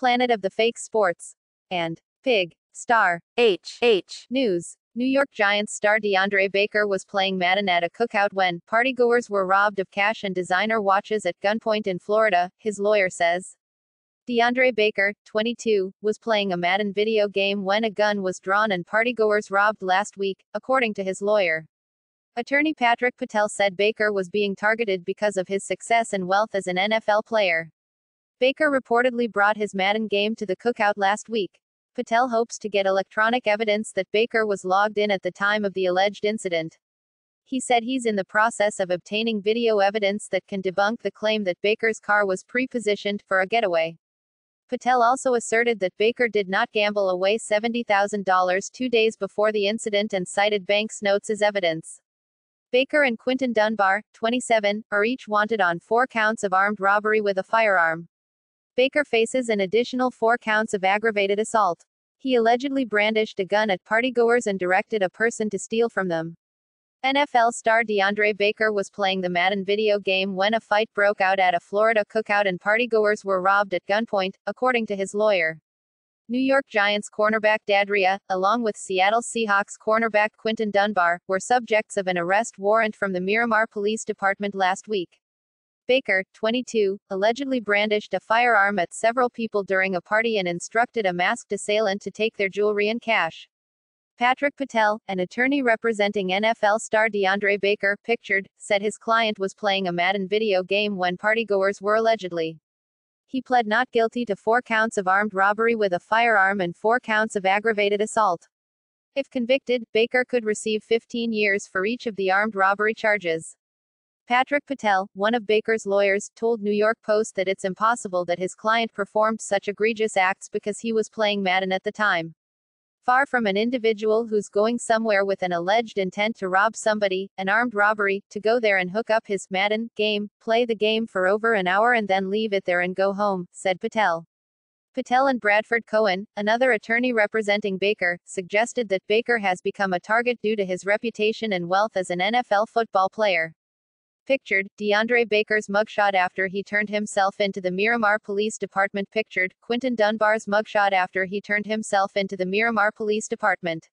Planet of the Fake Sports, and Pig Star H H News. New York Giants star DeAndre Baker was playing Madden at a cookout when partygoers were robbed of cash and designer watches at gunpoint in Florida, his lawyer says. DeAndre Baker, 22, was playing a Madden video game when a gun was drawn and partygoers robbed last week, according to his lawyer. Attorney Patrick Patel said Baker was being targeted because of his success and wealth as an NFL player. Baker reportedly brought his Madden game to the cookout last week. Patel hopes to get electronic evidence that Baker was logged in at the time of the alleged incident. He said he's in the process of obtaining video evidence that can debunk the claim that Baker's car was pre-positioned for a getaway. Patel also asserted that Baker did not gamble away $70,000 two days before the incident and cited Banks notes as evidence. Baker and Quinton Dunbar, 27, are each wanted on four counts of armed robbery with a firearm. Baker faces an additional four counts of aggravated assault. He allegedly brandished a gun at partygoers and directed a person to steal from them. NFL star DeAndre Baker was playing the Madden video game when a fight broke out at a Florida cookout and partygoers were robbed at gunpoint, according to his lawyer. New York Giants cornerback Dadria, along with Seattle Seahawks cornerback Quinton Dunbar, were subjects of an arrest warrant from the Miramar Police Department last week. Baker, 22, allegedly brandished a firearm at several people during a party and instructed a masked assailant to take their jewelry and cash. Patrick Patel, an attorney representing NFL star DeAndre Baker, pictured, said his client was playing a Madden video game when partygoers were allegedly he pled not guilty to four counts of armed robbery with a firearm and four counts of aggravated assault. If convicted, Baker could receive 15 years for each of the armed robbery charges. Patrick Patel, one of Baker's lawyers, told New York Post that it's impossible that his client performed such egregious acts because he was playing Madden at the time. Far from an individual who's going somewhere with an alleged intent to rob somebody, an armed robbery, to go there and hook up his Madden game, play the game for over an hour and then leave it there and go home, said Patel. Patel and Bradford Cohen, another attorney representing Baker, suggested that Baker has become a target due to his reputation and wealth as an NFL football player. Pictured, DeAndre Baker's mugshot after he turned himself into the Miramar Police Department. Pictured, Quinton Dunbar's mugshot after he turned himself into the Miramar Police Department.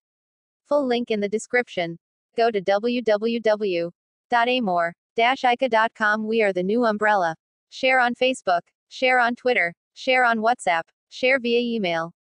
Full link in the description. Go to www.amore-ica.com. We are the new umbrella. Share on Facebook. Share on Twitter. Share on WhatsApp. Share via email.